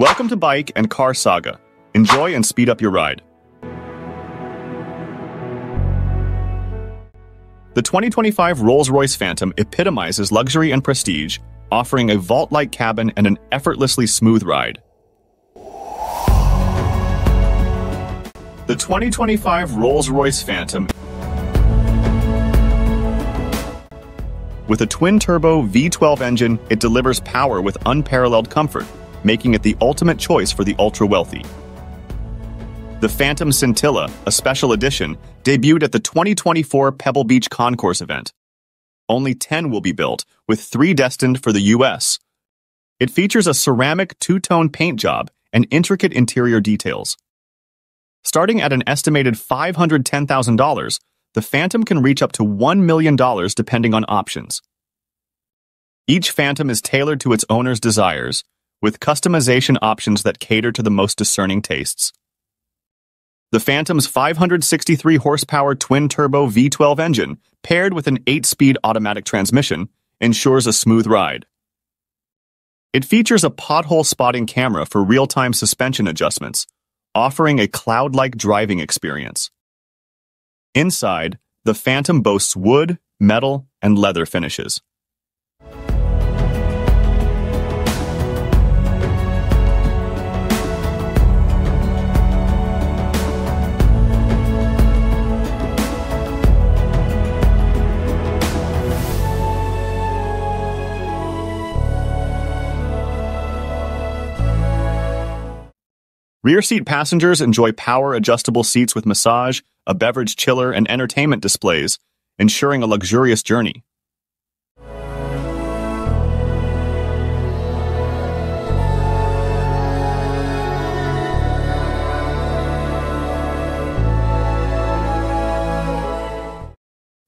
Welcome to Bike and Car Saga. Enjoy and speed up your ride. The 2025 Rolls-Royce Phantom epitomizes luxury and prestige, offering a vault-like cabin and an effortlessly smooth ride. The 2025 Rolls-Royce Phantom With a twin-turbo V12 engine, it delivers power with unparalleled comfort, making it the ultimate choice for the ultra-wealthy. The Phantom Scintilla, a special edition, debuted at the 2024 Pebble Beach Concours event. Only 10 will be built, with three destined for the U.S. It features a ceramic two-tone paint job and intricate interior details. Starting at an estimated $510,000, the Phantom can reach up to $1 million depending on options. Each Phantom is tailored to its owner's desires, with customization options that cater to the most discerning tastes. The Phantom's 563 horsepower twin-turbo V12 engine, paired with an 8-speed automatic transmission, ensures a smooth ride. It features a pothole spotting camera for real-time suspension adjustments, offering a cloud-like driving experience. Inside, the Phantom boasts wood, metal, and leather finishes. Rear seat passengers enjoy power adjustable seats with massage, a beverage chiller, and entertainment displays, ensuring a luxurious journey.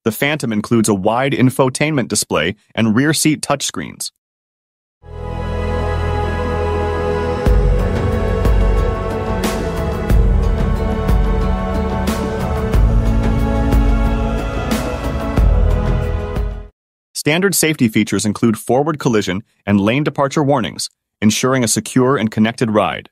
The Phantom includes a wide infotainment display and rear seat touchscreens. Standard safety features include forward collision and lane departure warnings, ensuring a secure and connected ride.